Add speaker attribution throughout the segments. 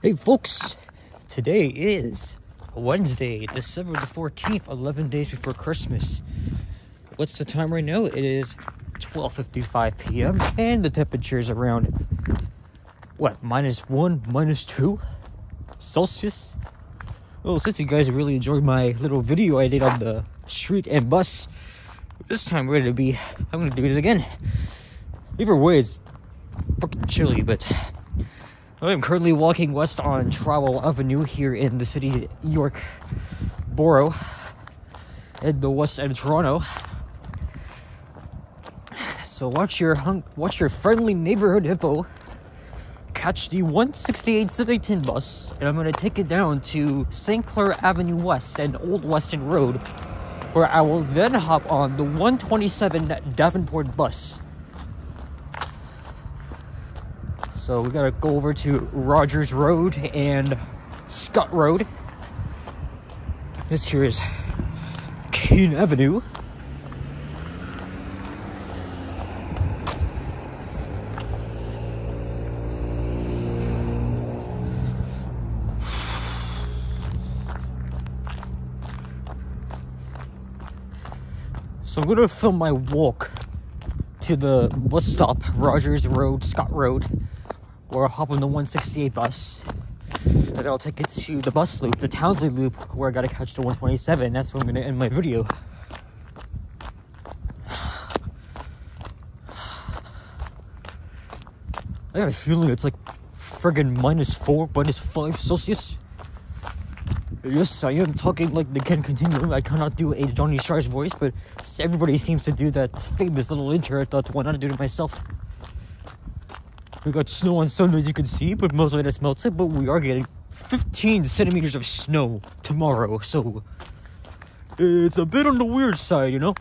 Speaker 1: Hey folks, today is Wednesday, December the 14th, 11 days before Christmas. What's the time right now? It is 12.55 p.m. and the temperature is around, what, minus 1, minus 2 Celsius? Well, since you guys really enjoyed my little video I did on the street and bus, this time we're going to be, I'm going to do it again. Either way, it's fucking chilly, but I'm currently walking west on Trowell Avenue here in the city of York Borough in the west end of Toronto. So watch your hung watch your friendly neighborhood hippo catch the 168 Symington bus and I'm gonna take it down to St. Clair Avenue West and Old Weston Road where I will then hop on the 127 Davenport bus So we gotta go over to Rogers Road and Scott Road. This here is Keene Avenue. So I'm gonna film my walk to the bus stop, Rogers Road, Scott Road or I'll hop on the 168 bus and I'll take it to the bus loop, the Townsley loop, where I gotta catch the 127. That's where I'm gonna end my video. I got a feeling it's like friggin' minus four, minus five Celsius. Yes, I am talking like the Ken Continuum. I cannot do a Johnny Stars voice, but everybody seems to do that famous little intro, I thought, why not do it myself? We got snow on Sunday, as you can see, but most of it has melted. But we are getting 15 centimeters of snow tomorrow, so it's a bit on the weird side, you know?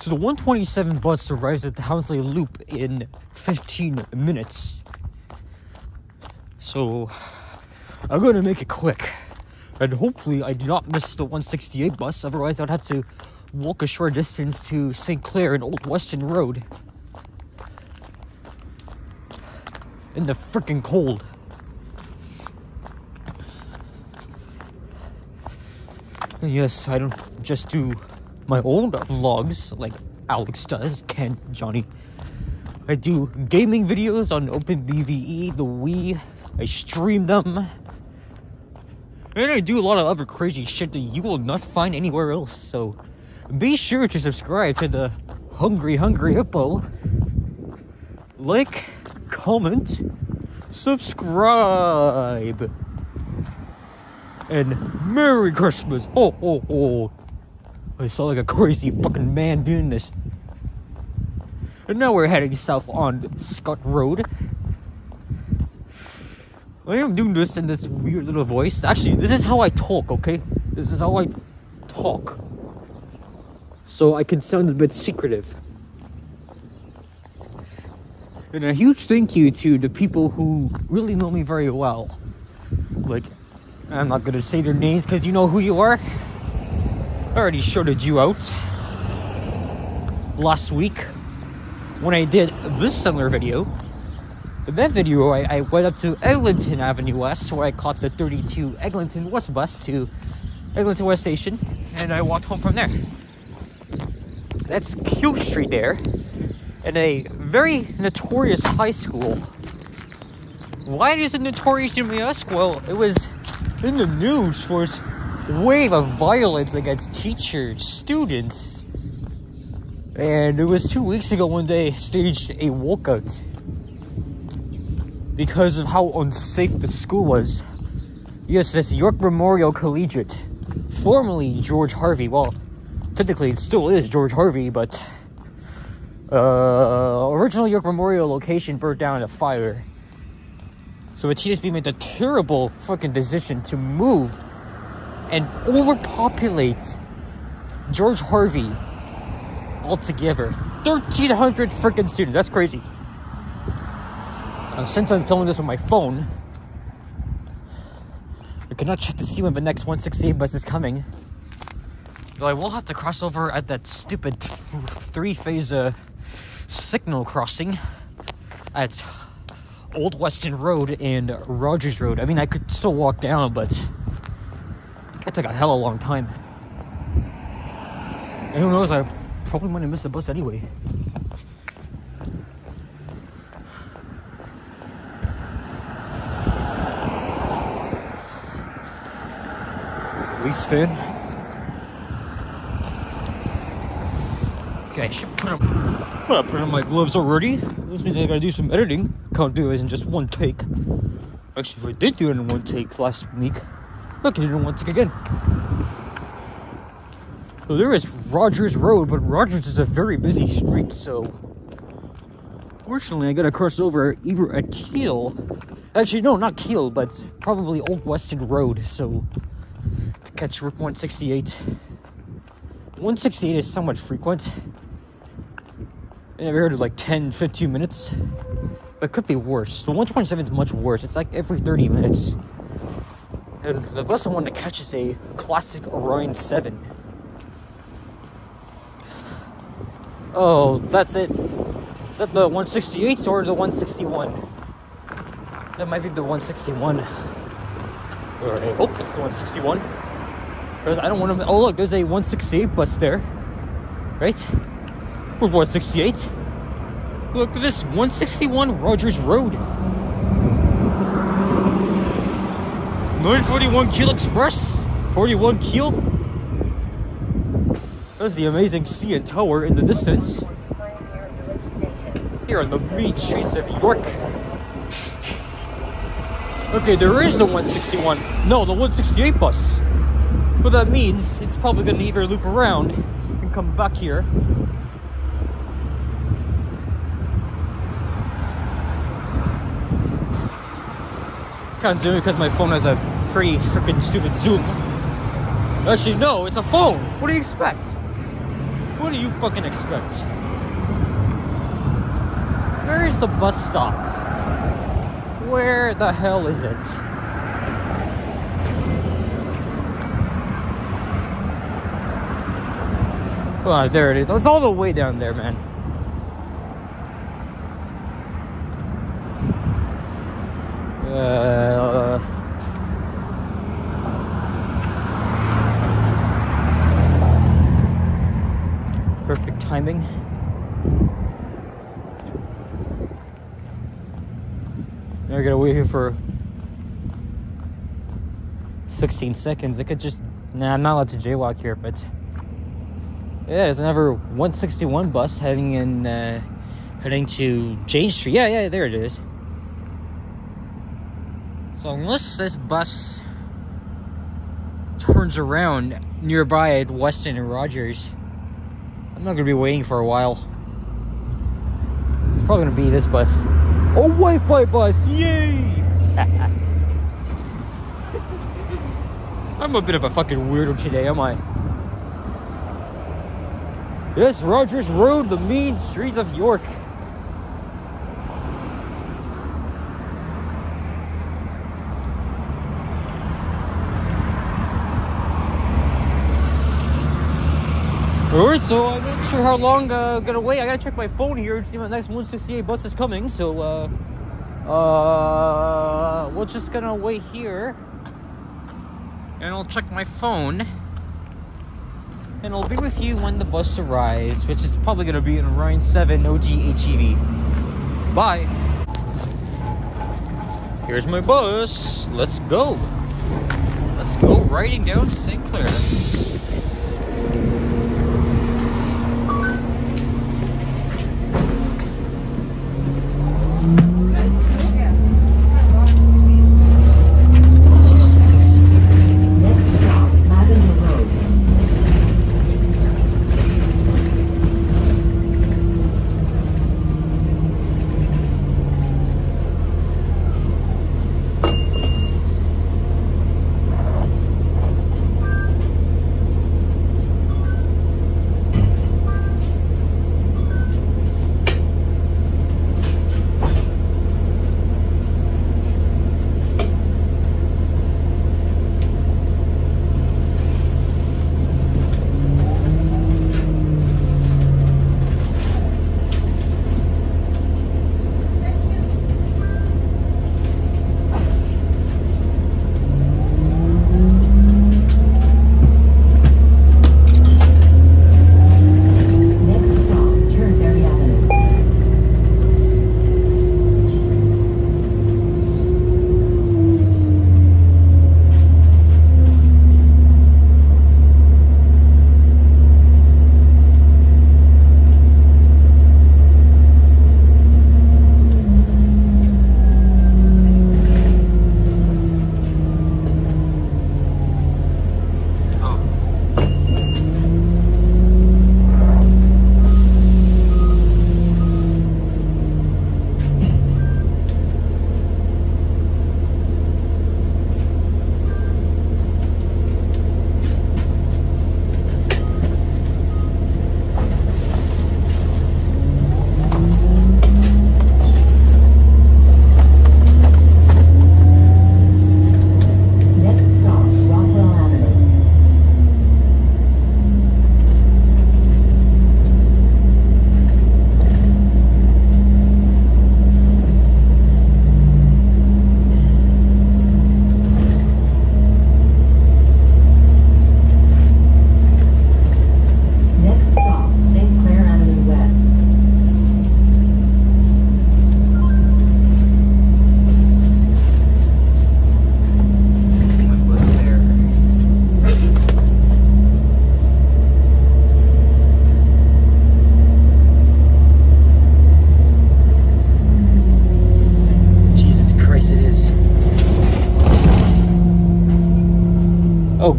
Speaker 1: So the 127 bus arrives at the Townsley Loop in 15 minutes. So I'm gonna make it quick. And hopefully I do not miss the 168 bus, otherwise I'd have to walk a short distance to St. Clair and Old Weston Road. In the freaking cold. And yes, I don't just do my old vlogs like Alex does, Ken, Johnny. I do gaming videos on OpenBVE, the Wii. I stream them. And I do a lot of other crazy shit that you will not find anywhere else, so be sure to subscribe to the Hungry Hungry Hippo. Like, comment, subscribe. And Merry Christmas. Oh, oh, oh. I sound like a crazy fucking man doing this. And now we're heading south on Scott Road. I am doing this in this weird little voice. Actually, this is how I talk, okay? This is how I talk so I can sound a bit secretive. And a huge thank you to the people who really know me very well. Like, I'm not gonna say their names because you know who you are. I already shouted you out last week when I did this similar video. In that video, I, I went up to Eglinton Avenue West where I caught the 32 Eglinton West bus to Eglinton West Station and I walked home from there. That's Q Street there, and a very notorious high school. Why is it notorious, ask? Well, it was in the news for its wave of violence against teachers, students. And it was two weeks ago when they staged a walkout because of how unsafe the school was. Yes, that's York Memorial Collegiate, formerly George Harvey. Well, technically it still is George Harvey, but uh, original York Memorial location burnt down in a fire. So the TSB made the terrible fucking decision to move and overpopulate George Harvey altogether. 1,300 freaking students. That's crazy. And since I'm filming this with my phone, I cannot check to see when the next 168 bus is coming. I will have to cross over at that stupid three-phase uh, signal crossing at Old Weston Road and Rogers Road. I mean, I could still walk down, but that took a hell of a long time. And who knows, I probably might have missed the bus anyway. Least fan. I should put on, well, put on my gloves already. This means I gotta do some editing. Can't do it in just one take. Actually, if I did do it in one take last week, I can do it in one take again. So there is Rogers Road, but Rogers is a very busy street, so fortunately I gotta cross over either at Keele... Actually, no, not Keele, but probably Old Weston Road, so to catch Route 168. 168 is somewhat frequent. And I've heard of like 10, 15 minutes. But it could be worse. The 127 is much worse. It's like every 30 minutes. And the bus I want to catch is a classic Orion 7. Oh, that's it. Is that the 168 or the 161? That might be the 161. Or I hope oh, it's the 161. Because I don't want to. Oh, look, there's a 168 bus there. Right? We're 168. Look at this 161 Rogers Road. 941 Keele Express. 41 Keele. There's the amazing CN Tower in the distance. Here on the mean streets of York. Okay, there is the 161. No, the 168 bus. What that means, it's probably gonna either loop around and come back here. Can't zoom because my phone has a pretty freaking stupid zoom. Actually, no, it's a phone. What do you expect? What do you fucking expect? Where is the bus stop? Where the hell is it? Oh, there it is. It's all the way down there, man. Uh, perfect timing. Now I gonna wait here for 16 seconds. I could just. Nah, I'm not allowed to jaywalk here, but. Yeah, there's another 161 bus heading in, uh, heading to Jane Street. Yeah, yeah, there it is. So unless this bus turns around nearby at Weston and Rogers, I'm not gonna be waiting for a while. It's probably gonna be this bus. Oh, Wi-Fi bus! Yay! I'm a bit of a fucking weirdo today, am I? Yes, Rogers Road, the mean streets of York. Alright, so I'm not sure how long uh, I'm gonna wait. I gotta check my phone here to see when next 168 bus is coming. So, uh, uh, we're just gonna wait here. And I'll check my phone. And I'll be with you when the bus arrives, which is probably gonna be in Orion 7 OG HEV. Bye! Here's my bus. Let's go. Let's go riding down to St. Clair.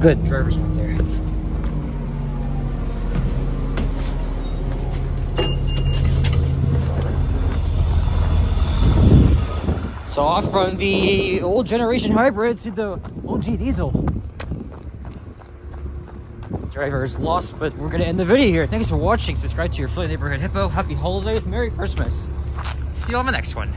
Speaker 1: Good. Drivers went there. So off from the old generation hybrid to the OG diesel. Driver is lost, but we're gonna end the video here. Thanks for watching. Subscribe to your Philly Neighborhood Hippo. Happy holidays. Merry Christmas. See you on the next one.